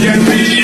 get me.